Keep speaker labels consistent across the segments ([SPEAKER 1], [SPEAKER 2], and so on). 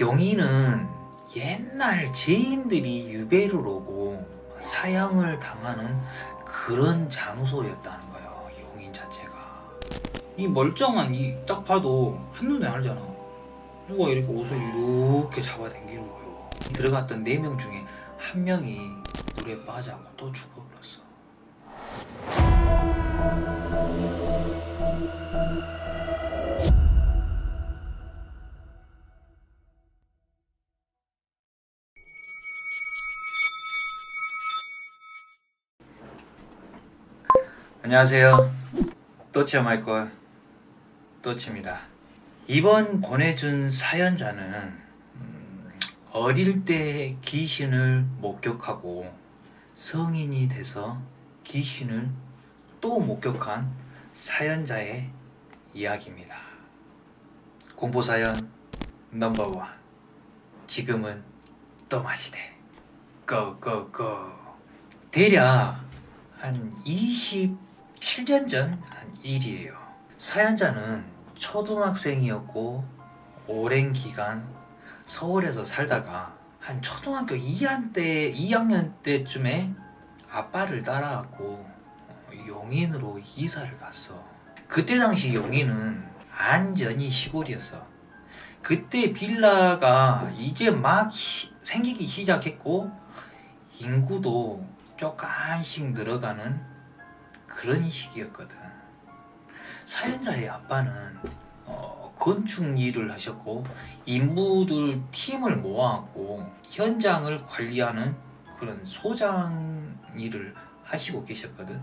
[SPEAKER 1] 용인은 옛날 제인들이 유배를 오고 사형을 당하는 그런 장소였다는 거예요. 용인 자체가. 이 멀쩡한 이 딱 봐도 한눈에 알잖아. 누가 이렇게 옷을 이렇게 잡아당기는 거예요. 들어갔던 네 명 중에 한 명이 물에 빠져갖고 또 죽어 안녕하세요. 또치어 마이콜 또치입니다. 이번 보내준 사연자는 음, 어릴 때 귀신을 목격하고 성인이 돼서 귀신을 또 목격한 사연자의 이야기입니다. 공포 사연 넘버원 지금은 또 마시대 고고고 대략 한 27년 전한 일이에요. 사연자는 초등학생이었고 오랜 기간 서울에서 살다가 한 초등학교 2학년 때 2학년 때쯤에 아빠를 따라갖고 어, 용인으로 이사를 갔어. 그때 당시 용인은 완전히 시골이었어. 그때 빌라가 이제 막 시- 생기기 시작했고 인구도 조금씩 늘어가는 그런 시기였거든. 사연자의 아빠는 어, 건축 일을 하셨고 인부들 팀을 모아갖고 현장을 관리하는 그런 소장 일을 하시고 계셨거든.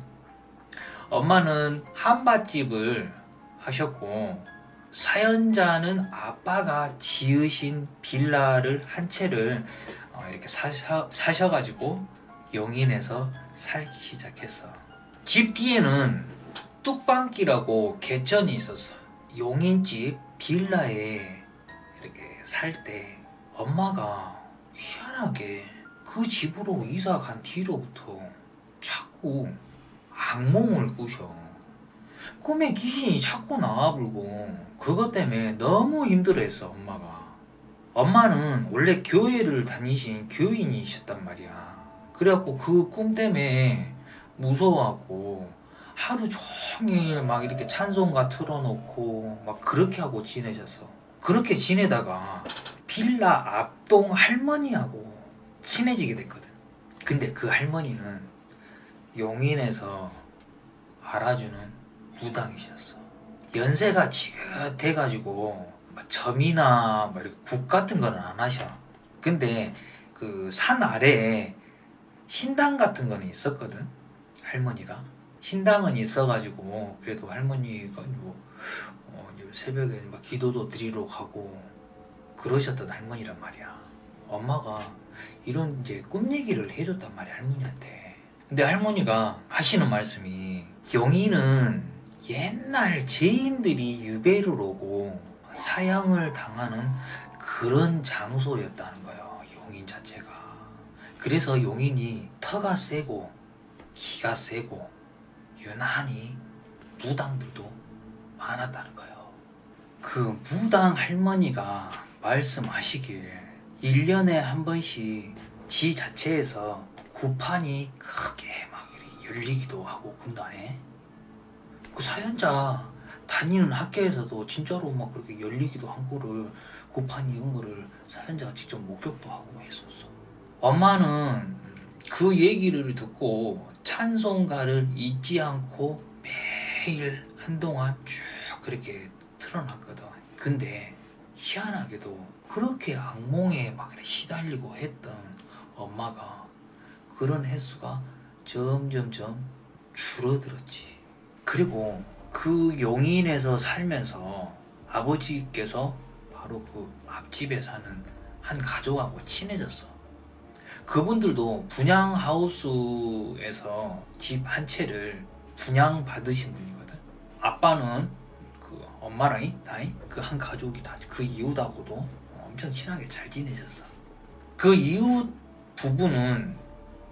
[SPEAKER 1] 엄마는 한밭집을 하셨고 사연자는 아빠가 지으신 빌라를 한 채를 어, 이렇게 사셔, 사셔가지고 용인에서 살기 시작했어. 집 뒤에는 뚝방길하고 개천이 있었어. 용인집 빌라에 이렇게 살 때 엄마가 희한하게 그 집으로 이사 간 뒤로부터 자꾸 악몽을 꾸셔. 꿈에 귀신이 자꾸 나와 불고 그것 때문에 너무 힘들어했어 엄마가. 엄마는 원래 교회를 다니신 교인이셨단 말이야. 그래갖고 그 꿈 때문에 무서워하고 하루 종일 막 이렇게 찬송가 틀어놓고 막 그렇게 하고 지내셨어. 그렇게 지내다가 빌라 앞동 할머니하고 친해지게 됐거든. 근데 그 할머니는 용인에서 알아주는 무당이셨어. 연세가 지긋해가지고 막 점이나 막 이렇게 국 같은 거는 안 하셔. 근데 그 산 아래에 신당 같은 거는 있었거든. 할머니가. 신당은 있어가지고 그래도 할머니가 뭐 어, 새벽에 막 기도도 드리러 가고 그러셨던 할머니란 말이야. 엄마가 이런 이제 꿈 얘기를 해줬단 말이야 할머니한테. 근데 할머니가 하시는 말씀이 용인은 옛날 제인들이 유배를 오고 사형을 당하는 그런 장소였다는 거예요. 용인 자체가. 그래서 용인이 터가 세고 기가 세고 유난히 무당들도 많았다는 거예요. 그 무당 할머니가 말씀하시길 1년에 한 번씩 지 자체에서 구판이 크게 막 열리기도 하고 군단에 그 사연자 다니는 학교에서도 진짜로 막 그렇게 열리기도 한 거를 구판이 이런 거를 사연자가 직접 목격도 하고 했었어. 엄마는 그 얘기를 듣고 찬송가를 잊지 않고 매일 한동안 쭉 그렇게 틀어놨거든. 근데 희한하게도 그렇게 악몽에 막 시달리고 했던 엄마가 그런 횟수가 점점점 줄어들었지. 그리고 그 용인에서 살면서 아버지께서 바로 그 앞집에 사는 한 가족하고 친해졌어. 그분들도 분양 하우스에서 집 한 채를 분양 받으신 분이거든. 아빠는 그 엄마랑 나이 그 한 가족이 다 그 이웃하고도 엄청 친하게 잘 지내셨어. 그 이웃 부부는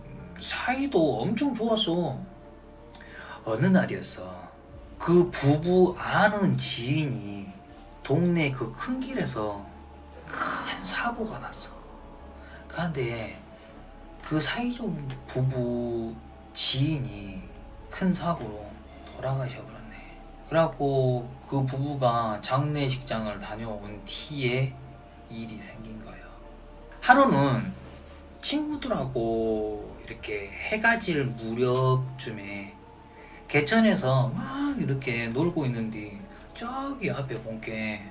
[SPEAKER 1] 음, 사이도 엄청 좋았어. 어느 날이었어. 그 부부 아는 지인이 동네 그 큰 길에서 큰큰 사고가 났어. 그런데 그 사이좋은 부부 지인이 큰 사고로 돌아가셔 버렸네. 그래갖고 그 부부가 장례식장을 다녀온 뒤에 일이 생긴 거예요. 하루는 친구들하고 이렇게 해가 질 무렵쯤에 개천에서 막 이렇게 놀고 있는데 저기 앞에 본게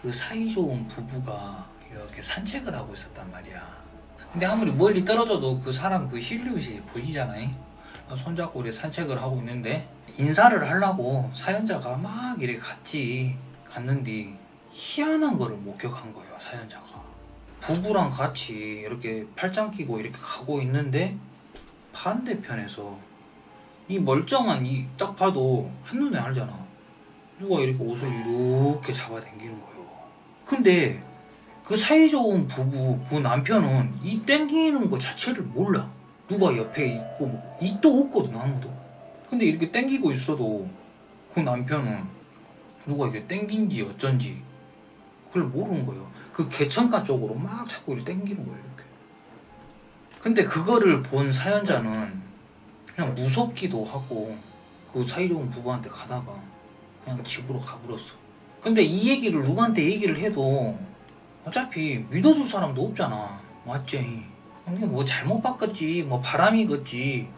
[SPEAKER 1] 그 사이좋은 부부가 이렇게 산책을 하고 있었단 말이야. 근데 아무리 멀리 떨어져도 그 사람 그 실루엣이 보이잖아요. 손잡고 이렇게 산책을 하고 있는데 인사를 하려고 사연자가 막 이렇게 같이 갔는데 희한한 거를 목격한 거예요 사연자가. 부부랑 같이 이렇게 팔짱 끼고 이렇게 가고 있는데 반대편에서 이 멀쩡한 이 딱 봐도 한눈에 알잖아. 누가 이렇게 옷을 이렇게 잡아당기는 거예요. 근데 그 사이 좋은 부부 그 남편은 이 땡기는 거 자체를 몰라. 누가 옆에 있고 뭐 있도 없거든 아무도. 근데 이렇게 땡기고 있어도 그 남편은 누가 이렇게 땡긴지 어쩐지 그걸 모르는 거예요. 그 개천가 쪽으로 막 자꾸 이렇게 땡기는 거예요 이렇게. 근데 그거를 본 사연자는 그냥 무섭기도 하고 그 사이좋은 부부한테 가다가 그냥 집으로 가버렸어. 근데 이 얘기를 누구한테 얘기를 해도 어차피 믿어줄 사람도 없잖아. 맞지? 이게 뭐 잘못 바꿨지 뭐 바람이겠지.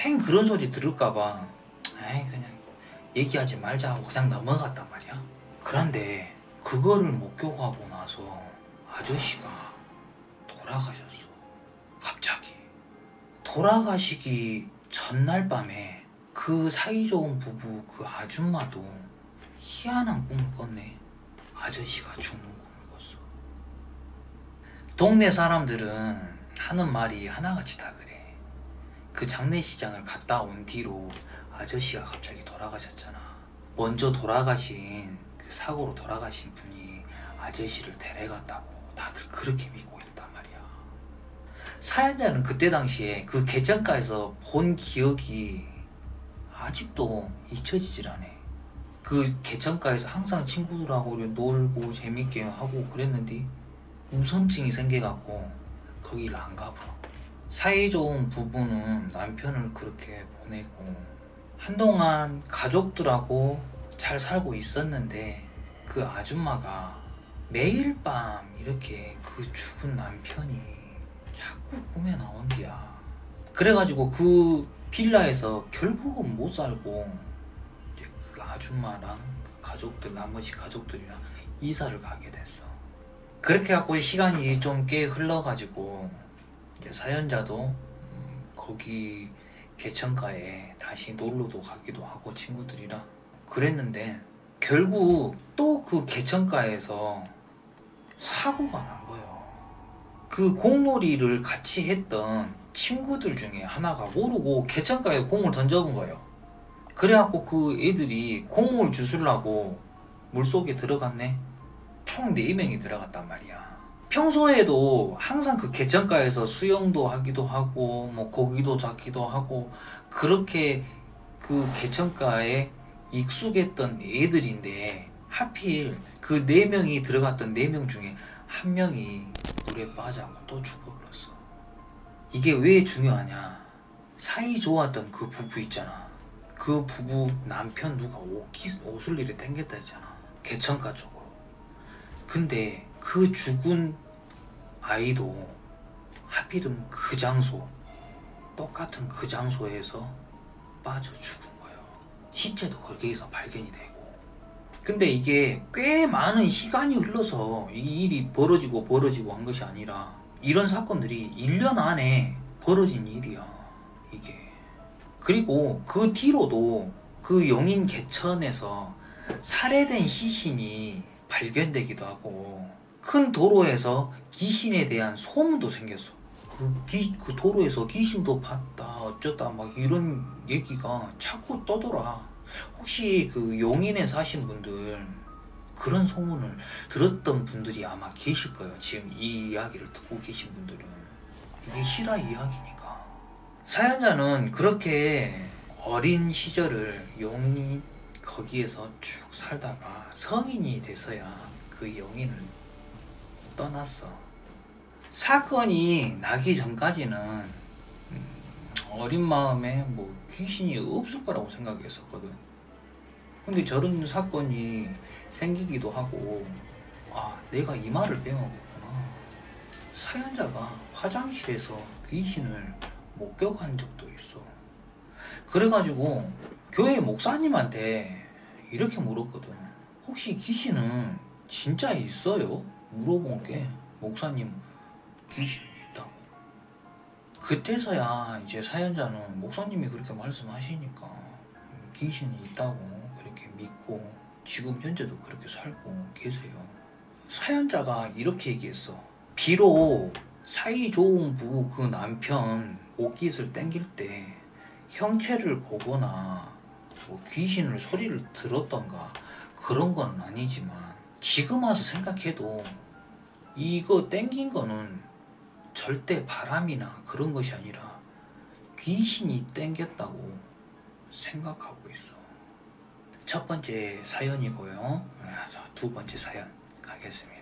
[SPEAKER 1] 행 그런 소리 들을까봐. 아이 그냥 얘기하지 말자 하고 그냥 넘어갔단 말이야. 그런데 그거를 목격하고 나서 아저씨가 돌아가셨어. 갑자기. 돌아가시기 전날 밤에 그 사이좋은 부부 그 아줌마도 희한한 꿈을 꿨네. 아저씨가 죽는 꿨어 동네 사람들은 하는 말이 하나같이 다 그래. 그 장례시장을 갔다 온 뒤로 아저씨가 갑자기 돌아가셨잖아. 먼저 돌아가신 그 사고로 돌아가신 분이 아저씨를 데려갔다고 다들 그렇게 믿고 있단 말이야. 사연자는 그때 당시에 그 개천가에서 본 기억이 아직도 잊혀지질 않아. 그 개천가에서 항상 친구들하고 놀고 재밌게 하고 그랬는데 우선증이 생겨갖고 거기를 안 가버려 사이좋은 부부는 남편을 그렇게 보내고 한동안 가족들하고 잘 살고 있었는데 그 아줌마가 매일 밤 이렇게 그 죽은 남편이 자꾸 꿈에 나온디야. 그래가지고 그 빌라에서 결국은 못 살고 이제 그 아줌마랑 그 가족들 나머지 가족들이랑 이사를 가게 됐어 그렇게 갖고 시간이 좀 꽤 흘러가지고 사연자도 음, 거기 개천가에 다시 놀러도 가기도 하고 친구들이랑 그랬는데 결국 또 그 개천가에서 사고가 난 거예요. 그 공놀이를 같이 했던 친구들 중에 하나가 모르고 개천가에 공을 던져본 거예요. 그래갖고 그 애들이 공을 주술라고 물속에 들어갔네. 총 4명이 들어갔단 말이야. 평소에도 항상 그 개천가에서 수영도 하기도 하고 뭐 고기도 잡기도 하고 그렇게 그 개천가에 익숙했던 애들인데 하필 그네 명이 들어갔던 네명 중에 한 명이 물에 빠져갖고 또 죽어버렸어. 이게 왜 중요하냐? 사이 좋았던 그 부부 있잖아. 그 부부 남편 누가 옷, 옷을 이렇게 땡겼다 했잖아. 개천가 쪽으로. 근데 그 죽은 아이도 하필은 그 장소, 똑같은 그 장소에서 빠져 죽은 거예요. 시체도 거기에서 발견이 되고. 근데 이게 꽤 많은 시간이 흘러서 이 일이 벌어지고 벌어지고 한 것이 아니라 이런 사건들이 1년 안에 벌어진 일이야. 이게. 그리고 그 뒤로도 그 용인 개천에서 살해된 시신이 발견되기도 하고 큰 도로에서 귀신에 대한 소문도 생겼어. 그, 기, 그 도로에서 귀신도 봤다, 어쩌다, 막 이런 얘기가 자꾸 떠돌아. 혹시 그 용인에 사신 분들, 그런 소문을 들었던 분들이 아마 계실 거예요. 지금 이 이야기를 듣고 계신 분들은. 이게 실화 이야기니까. 사연자는 그렇게 어린 시절을 용인 거기에서 쭉 살다가 성인이 돼서야 그 용인을 떠났어. 사건이 나기 전까지는 음, 어린 마음에 뭐 귀신이 없을 거라고 생각했었거든. 근데 저런 사건이 생기기도 하고 아 내가 이 말을 배워보구나. 사연자가 화장실에서 귀신을 목격한 적도 있어. 그래가지고 교회 목사님한테 이렇게 물었거든. 혹시 귀신은 진짜 있어요? 물어본 게 목사님 귀신이 있다고. 그때서야 이제 사연자는 목사님이 그렇게 말씀하시니까 귀신이 있다고 그렇게 믿고 지금 현재도 그렇게 살고 계세요. 사연자가 이렇게 얘기했어. 비록 사이 좋은 부부 그 남편 옷깃을 땡길 때 형체를 보거나 뭐 귀신을 소리를 들었던가 그런 건 아니지만 지금 와서 생각해도 이거 땡긴 거는 절대 바람이나 그런 것이 아니라 귀신이 땡겼다고 생각하고 있어. 첫 번째 사연이고요. 아, 자, 두 번째 사연 가겠습니다.